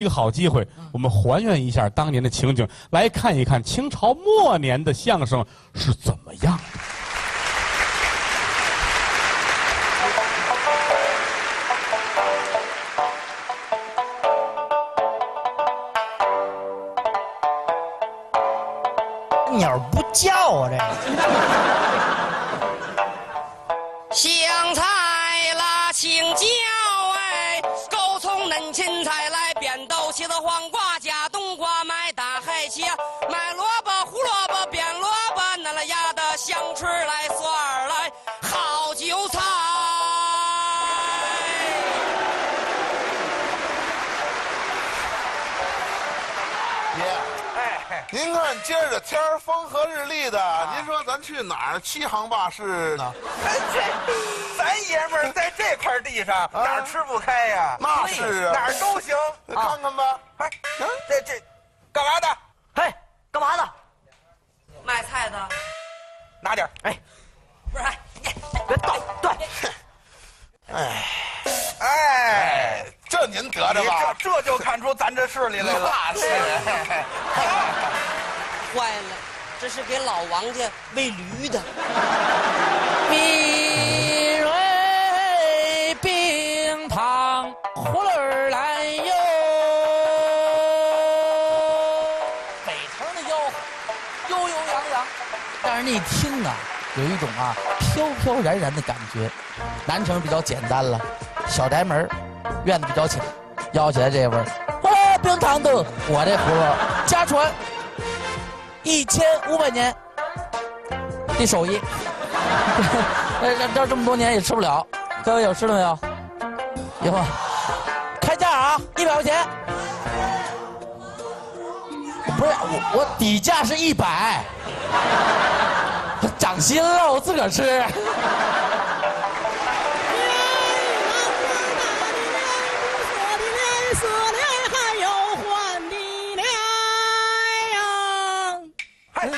一个好机会，我们还原一下当年的情景，来看一看清朝末年的相声是怎么样的。鸟不叫啊，这个。茄子黄瓜加冬瓜，买大海蟹，买萝卜胡萝卜扁萝卜，那了芽的香椿来，蒜儿来，好韭菜。爷，哎，您看今儿这天儿风和日丽的，您说咱去哪儿七行八市呢？在这块地上哪儿吃不开呀？那是啊哪儿都行。看看吧。哎，这这干嘛的？嘿，干嘛的？卖菜的，拿点儿哎，不是，哎别动，对，哎，哎，这您得着你吧？这这就看出咱这势力来了。那是。坏了，这是给老王家喂驴的。但是那一听啊，有一种啊飘飘然然的感觉。南城比较简单了，小宅门院子比较浅，要起来这味儿，哦，冰糖的，我这葫芦家传一千五百年的手艺，这这么多年也吃不了，各位有吃了没有？有，开价啊，一百块钱。不是我，我底价是一百，涨心了，我自个儿吃。嗨，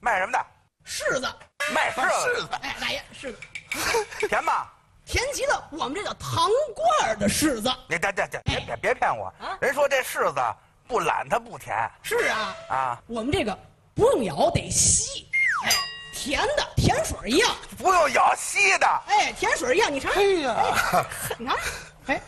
卖什么的？柿子，卖柿子，柿子，哎，大爷，柿子，甜吗？甜极了。我们这叫糖罐儿的柿子。你这这这别别别骗我！人说这柿子不懒它不甜。是啊，啊，我们这个不用咬，得吸，哎，甜的，甜水一样，不用咬稀的。哎，甜水一样。你尝，哎呀，哎，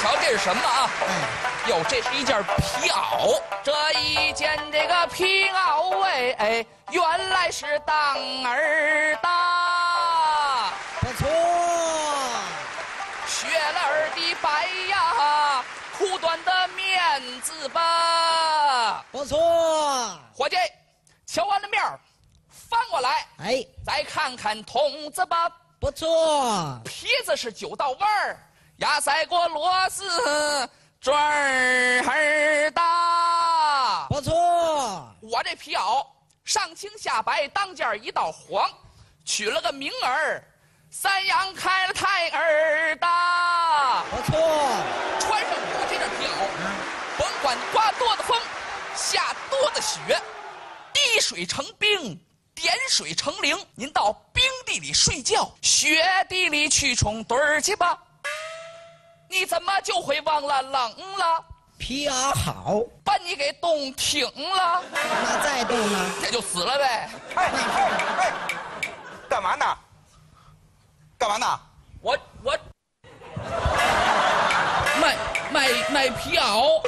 瞧这是什么啊？哟，这是一件皮袄。这一件这个皮袄哎哎，原来是当儿的不错，雪了儿的白呀，裤短的面子吧。不错，伙计，瞧完了面儿，翻过来，哎，再看看筒子吧。不错，皮子是九道弯儿，压塞过螺丝转儿大。不错，我这皮袄上青下白，当间一道黄，取了个名儿，三阳开了泰儿大。不错，穿上我这件皮袄，甭管刮多的风，下多的雪，滴水成冰，点水成灵。您到冰地里睡觉，雪地里去冲堆儿去吧。你怎么就会忘了冷了，皮袄好，把你给冻挺了，那再冻呢？这就死了呗？哎哎哎，干嘛呢？干嘛呢？我我卖卖卖皮袄。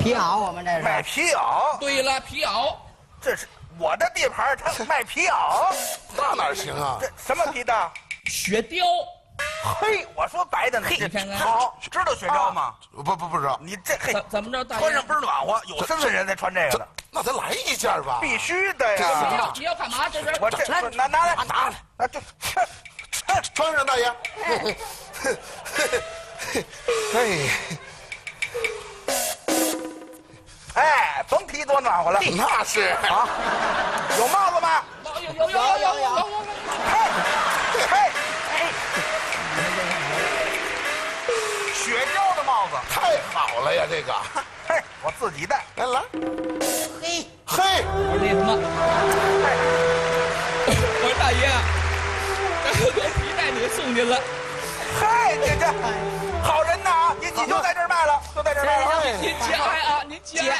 皮袄，我们这是买皮袄，对了，皮袄。这是我的地盘，他卖皮袄，那哪行啊？这什么皮的？雪貂，嘿，我说白的呢，这你看看好，知道雪貂吗？不不不知道，你这嘿怎，么着？大穿上倍儿暖和，有身份人才穿这个这的，那咱来一件吧。必须的你呀要！你要干嘛？这是我这来拿拿来拿来，啊，这穿上大爷。哎，哎，甭提多暖和了那是啊！有帽子吗？有有有有有有有。嘿，嘿，子，太好了呀，这个。嘿，我自己带。来来，嘿，嘿，我那什么，我说大爷啊，这个皮带你送您了，嗨，这这好人呐，你你就在这儿卖了，就在这儿卖了。您节哀啊，您节哀。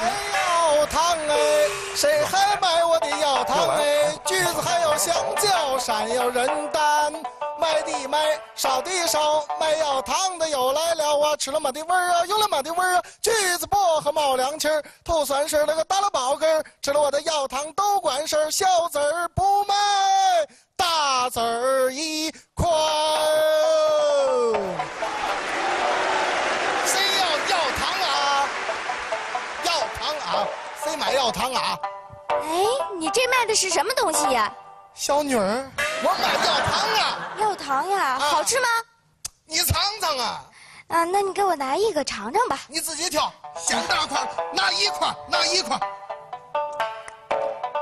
哎，药汤哎，谁还买我的药汤哎？橘子还有香蕉，山有人丹，买的卖，烧的烧，卖药糖的又来了啊！吃了没的味儿啊，有了没的味儿啊？橘子薄荷冒凉气儿，头酸事儿那个打了爆根儿，吃了我的药糖都管事儿，小子儿不卖，大子儿一块。谁要药糖啊？药糖啊？谁买药糖啊？哎，你这卖的是什么东西呀？小女儿，我买药糖啊，药糖呀，啊好吃吗？你尝尝啊，啊，那你给我拿一个尝尝吧。你自己挑，先大块，拿一块，拿一块。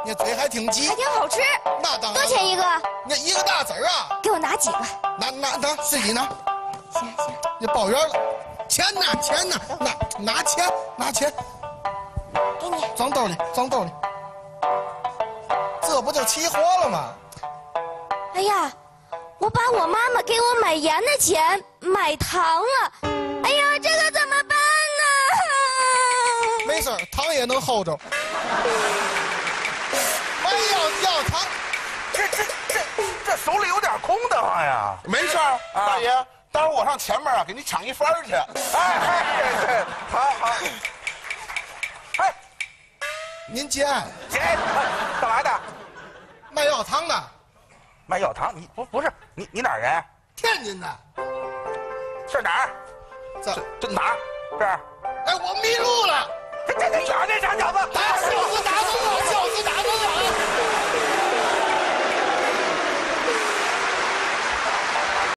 你嘴还挺急还，挺好吃，那当然。多少钱一？个？那一个大子儿啊，给我拿几个？拿拿拿，自己拿，行行，你抱怨了。钱呢？钱呢？拿拿钱，拿钱，给你。装兜里，装兜里。这不就齐活了吗？哎呀，我把我妈妈给我买盐的钱买糖了。哎呀，这可怎么办呢？没事儿，糖也能齁着。买药药糖，这这这这手里有点空的慌呀。没事儿，大爷，待会儿我上前面啊，给你抢一番儿去。哎哎，对对，好好。哎，您节哀。姐，干嘛的？卖药汤的，卖药糖你不不是你你哪儿人？天津的是哪儿？这这哪儿？这儿哎我迷路了这这这哪儿这傻小子打小子打死我小子打死我